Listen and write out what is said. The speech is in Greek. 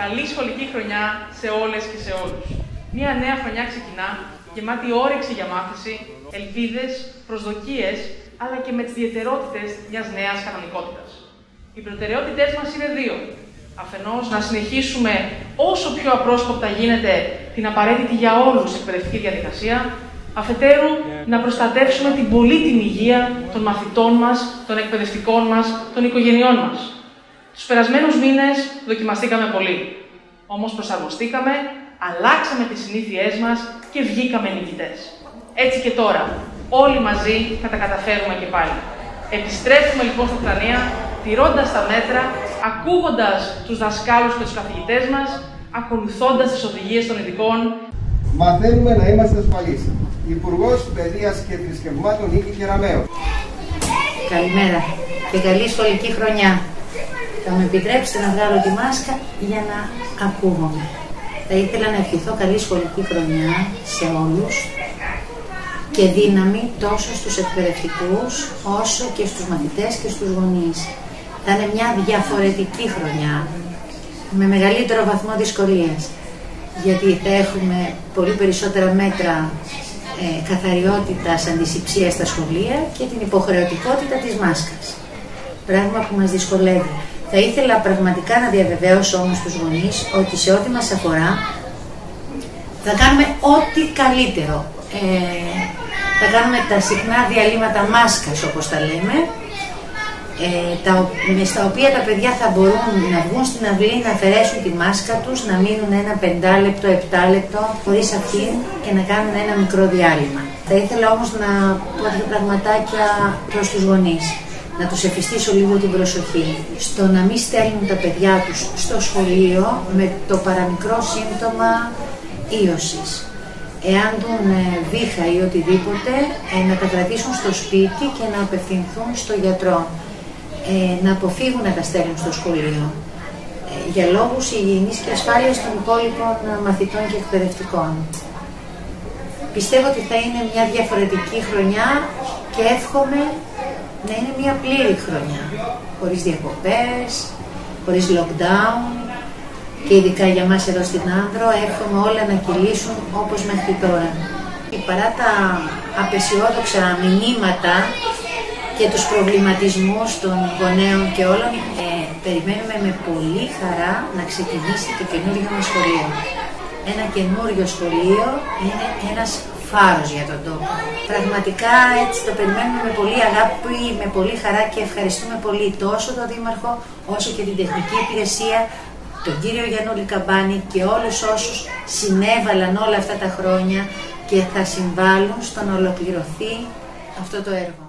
καλή σχολική χρονιά σε όλες και σε όλους. Μια νέα χρονιά ξεκινά, γεμάτη όρεξη για μάθηση, ελπίδες, προσδοκίες, αλλά και με τις ιδιαιτερότητες μιας νέας κανονικότητας. Οι προτεραιότητές μας είναι δύο. Αφενός, να συνεχίσουμε όσο πιο απρόσκοπτα γίνεται την απαραίτητη για όλους εκπαιδευτική διαδικασία, αφετέρου να προστατεύσουμε την πολύτιμη υγεία των μαθητών μας, των εκπαιδευτικών μας, των οικογενειών μας. Τους περασμένους μήνες δοκιμαστήκαμε πολύ. Όμως προσαρμοστήκαμε, αλλάξαμε τις συνήθειές μας και βγήκαμε νικητές. Έτσι και τώρα, όλοι μαζί θα τα καταφέρουμε και πάλι. Επιστρέφουμε λοιπόν στο Ουκρανία, τηρώντας τα μέτρα, ακούγοντας τους δασκάλους και τους καθηγητές μας, ακολουθώντας τις οδηγίες των ειδικών. Μαθαίνουμε να είμαστε ασφαλείς. Υπουργός Παιδείας και Θρησκευμάτων Νίκη Κεραμέο. Καλημέρα και καλή σχολική χρονιά. Θα με επιτρέψετε να βγάλω τη μάσκα για να ακούγομαι. Θα ήθελα να ευχηθώ καλή σχολική χρονιά σε όλους και δύναμη τόσο στους εκπαιδευτικούς όσο και στους μαθητές και στους γονείς. Θα είναι μια διαφορετική χρονιά με μεγαλύτερο βαθμό δυσκολίας γιατί θα έχουμε πολύ περισσότερα μέτρα ε, καθαριότητας αντισηψίας στα σχολεία και την υποχρεωτικότητα της μάσκας. Πράγμα που μας δυσκολεύει. Θα ήθελα πραγματικά να διαβεβαίωσω όμως τους γονείς ότι σε ό,τι μας αφορά θα κάνουμε ό,τι καλύτερο. Ε, θα κάνουμε τα συχνά διαλύματα μάσκας όπως τα λέμε, ε, τα, με στα οποία τα παιδιά θα μπορούν να βγουν στην αυλή, να αφαιρέσουν τη μάσκα τους, να μείνουν ένα πεντάλεπτο, επτάλεπτο χωρίς αυτήν και να κάνουν ένα μικρό διάλειμμα. Θα ήθελα όμως να πω δύο πραγματάκια προς τους γονείς να τους εφιστήσω λίγο την προσοχή στο να μην στέλνουν τα παιδιά τους στο σχολείο με το παραμικρό σύμπτωμα ίωσης. Εάν δουν βήχα ή οτιδήποτε, ε, να τα κρατήσουν στο σπίτι και να απευθυνθούν στο γιατρό. Ε, να αποφύγουν να τα στέλνουν στο σχολείο ε, για λόγους υγιεινής και ασφάλειας των υπόλοιπων μαθητών και εκπαιδευτικών. Πιστεύω ότι θα είναι μια διαφορετική χρονιά και εύχομαι να είναι μια πλήρη χρονιά, χωρίς διακοπές, χωρίς lockdown και ειδικά για μας εδώ στην Άνδρο εύχομαι όλα να κυλήσουν όπως μέχρι τώρα. Παρά τα απεσιόδοξα μηνύματα και τους προβληματισμούς των γονέων και όλων, ε, περιμένουμε με πολύ χαρά να ξεκινήσει το καινούριο μας σχολείο. Ένα καινούριο σχολείο είναι ένας φάρος για τον τόπο. Πραγματικά έτσι το περιμένουμε με πολύ αγάπη, με πολύ χαρά και ευχαριστούμε πολύ τόσο τον Δήμαρχο όσο και την τεχνική υπηρεσία, τον κύριο Γιάννουλη Καμπάνη και όλους όσους συνέβαλαν όλα αυτά τα χρόνια και θα συμβάλλουν στο να ολοκληρωθεί αυτό το έργο.